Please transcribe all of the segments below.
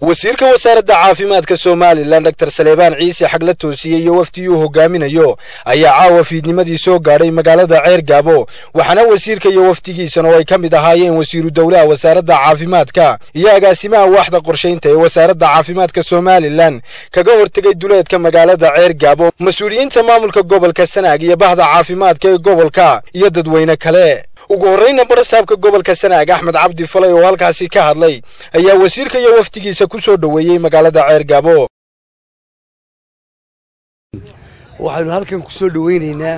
wasiirka wasaaradda caafimaadka somalilan doctor saleebaan ciise xagla toosiye iyo wafdii uu hogaaminayo ayaa caawa fiidnimadii soo gaadhay magaalada ceer gaabo. Waxaana wasiirka iyo wafdigiisana oo ay ka mid ahaayeen wasiiru dowlaha wasaaradda caafimaadka. Iyo agaasimaha waaxda qorshaynta ee wasaaradda caafimaadka somalilan kaga hortegay duleedka magaalada ceer gaabo. Mas'uuliyiinta maamulka gobolka sanaag iyo bahda caafimaadka ee gobolka iyo dadweyne kale ugu horreyna barasaabka gobolka sanaag axmed cabdi falay oo halkaasi ka hadlay ayaa wasiirka iyo wafdigiisa ku soo dhoweeyey magaalada ceer gaabo waxaynu halkan ku soo dhowaynaynaa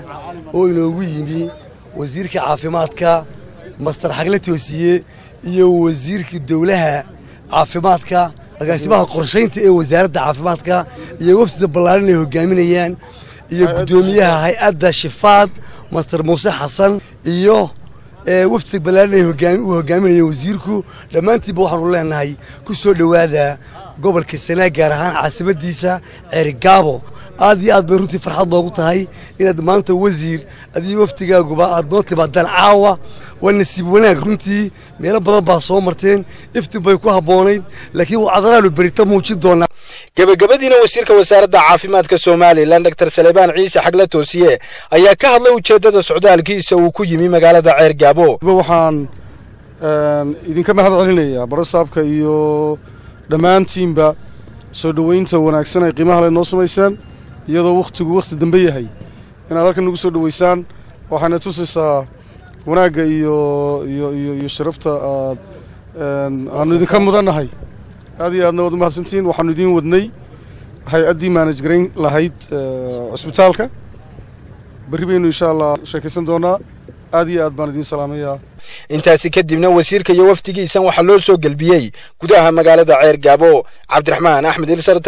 oo inoogu yimi wasiirka caafimaadka master xagle toosiye iyo wasiirka dowlaha caafimaadka agaasimaha qorshaynta ee wasaaradda caafimaadka iyo wafdida ballaaran ay hogaaminayaan iyo guddoomiyaha hay'adda shifaad master muuse xasan iyo wafdiga ballaaran uu hogaaminayo wasiirku. Dhammaantiinba waxaanu leenahay ku soo dhowaada gobolka sanaag gaar ahaan caasimadiisa ceerigaabo aad iyo aad bay runtii farxad noogu tahay inaad maanta wasiir adiyo wafdigaaguba aad noo timaadaan caawa. Waa nasiib wanaag runtii meelo badan baa soo marteen. Iftin bay ku habboonayd laakiin wacdaraanu berita muujin doonaa gebagabadiina wasiirka wasaaradda caafimaadka somalilan doctor saleebaan ciise xagla toosiye ayaa ka hadlay ujeeddada socdaalkiisa uu ku yimi magaalada ceer gaabo waxaan idinka mahad celinayaa barasaabka iyo dhammaantiinba soo dhoweynta wanaagsan ay qiimaha le noo samayseen iyadoo wakhtigu wakhti dambe yahay. Inaad halkan nagu soo dhoweysaan waxayna tusaysaa wanaagga iyo iyo iyo iyo sharafta aad aanu idinka mudannahay aad iyo aadna waad umahadsantihiin waxaanu idiin wadnay. Hay'addii maanaj lahayd cusbitaalka berri baynu insha allah sheekaysan doonaa. Aad iyo aad baan idiin salaamayaa. Intaasi kadibna wasiirka iyo wafdigiisan waxaa loo soo gelbiyey gudaha magaalada ceer gaabo. Cabdiraxmaan axmed ilsar